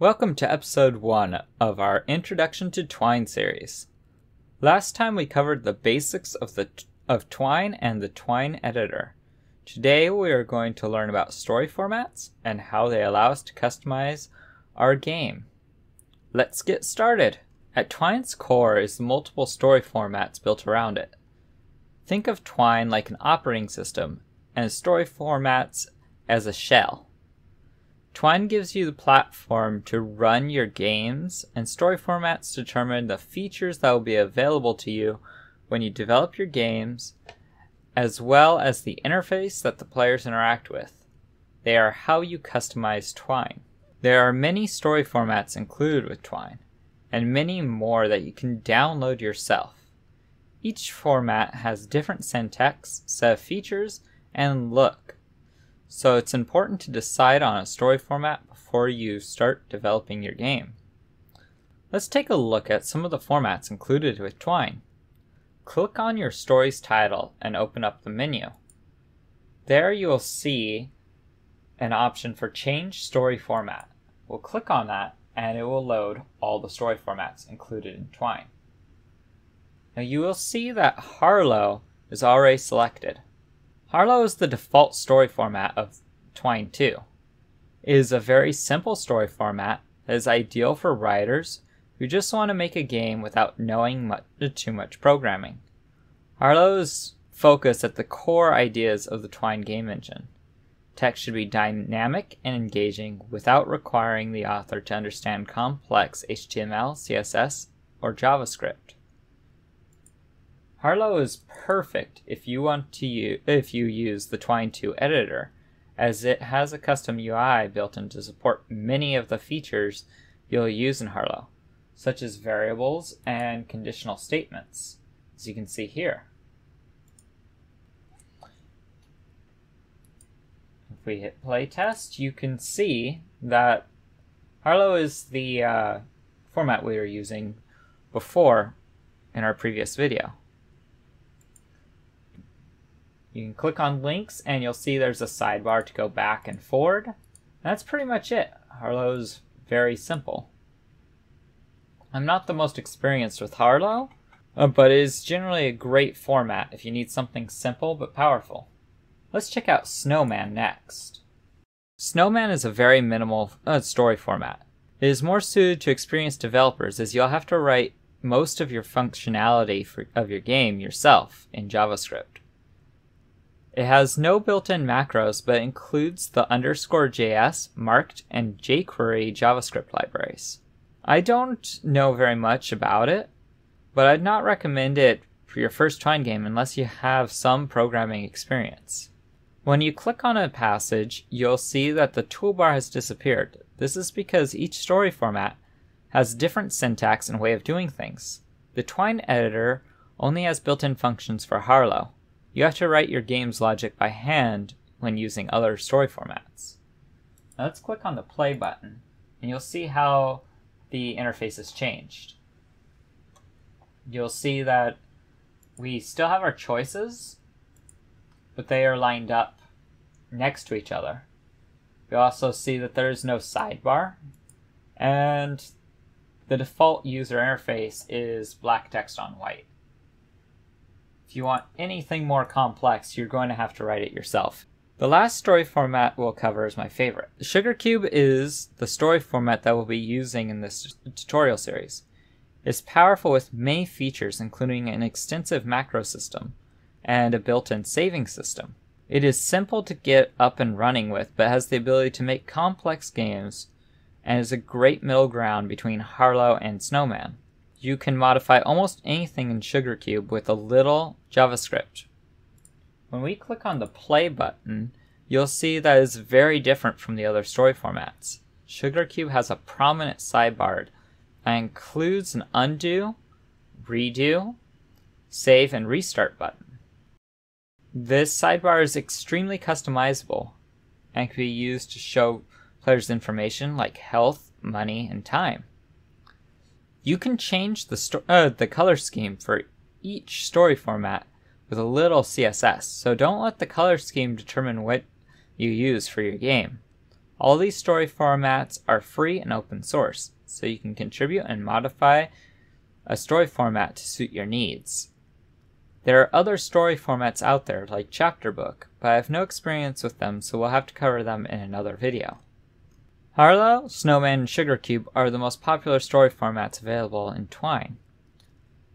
Welcome to episode 1 of our Introduction to Twine series. Last time we covered the basics of the of Twine and the Twine editor. Today we are going to learn about story formats and how they allow us to customize our game. Let's get started. At Twine's core is the multiple story formats built around it. Think of Twine like an operating system and story formats as a shell. Twine gives you the platform to run your games, and story formats determine the features that will be available to you when you develop your games, as well as the interface that the players interact with. They are how you customize Twine. There are many story formats included with Twine, and many more that you can download yourself. Each format has different syntax, set of features, and look so it's important to decide on a story format before you start developing your game. Let's take a look at some of the formats included with Twine. Click on your story's title and open up the menu. There you will see an option for change story format. We'll click on that and it will load all the story formats included in Twine. Now you will see that Harlowe is already selected. Harlowe is the default story format of Twine 2. It is a very simple story format that is ideal for writers who just want to make a game without knowing much, too much programming. Harlowe's focus at the core ideas of the Twine game engine. Text should be dynamic and engaging without requiring the author to understand complex HTML, CSS, or JavaScript. Harlowe is perfect if you want to use, if you use the Twine 2 editor, as it has a custom UI built in to support many of the features you'll use in Harlowe, such as variables and conditional statements, as you can see here. If we hit play test, you can see that Harlowe is the uh, format we were using before in our previous video. You can click on links and you'll see there's a sidebar to go back and forward. That's pretty much it. Harlowe's very simple. I'm not the most experienced with Harlowe, uh, but it is generally a great format if you need something simple but powerful. Let's check out Snowman next. Snowman is a very minimal uh, story format. It is more suited to experienced developers as you'll have to write most of your functionality for, of your game yourself in JavaScript. It has no built-in macros, but includes the underscore JS, marked, and jQuery JavaScript libraries. I don't know very much about it, but I'd not recommend it for your first Twine game unless you have some programming experience. When you click on a passage, you'll see that the toolbar has disappeared. This is because each story format has different syntax and way of doing things. The Twine editor only has built-in functions for Harlowe, you have to write your game's logic by hand when using other story formats. Now let's click on the play button and you'll see how the interface has changed. You'll see that we still have our choices, but they are lined up next to each other. You also see that there is no sidebar, and the default user interface is black text on white. If you want anything more complex, you're going to have to write it yourself. The last story format we'll cover is my favorite. Sugar Cube is the story format that we'll be using in this tutorial series. It's powerful with many features including an extensive macro system and a built-in saving system. It is simple to get up and running with, but has the ability to make complex games and is a great middle ground between Harlowe and Snowman you can modify almost anything in SugarCube with a little JavaScript. When we click on the play button, you'll see that it's very different from the other story formats. SugarCube has a prominent sidebar that includes an undo, redo, save, and restart button. This sidebar is extremely customizable and can be used to show players information like health, money, and time. You can change the uh, the color scheme for each story format with a little CSS, so don't let the color scheme determine what you use for your game. All these story formats are free and open source, so you can contribute and modify a story format to suit your needs. There are other story formats out there like chapter book, but I have no experience with them so we'll have to cover them in another video. Harlowe, Snowman, and Sugarcube are the most popular story formats available in Twine.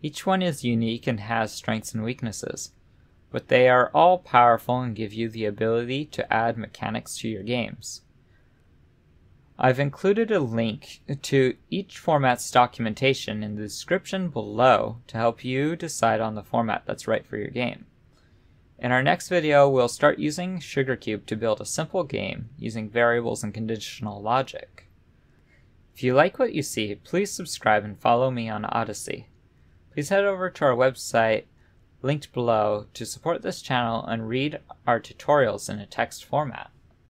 Each one is unique and has strengths and weaknesses, but they are all powerful and give you the ability to add mechanics to your games. I've included a link to each format's documentation in the description below to help you decide on the format that's right for your game. In our next video, we'll start using SugarCube to build a simple game using variables and conditional logic. If you like what you see, please subscribe and follow me on Odysee. Please head over to our website linked below to support this channel and read our tutorials in a text format.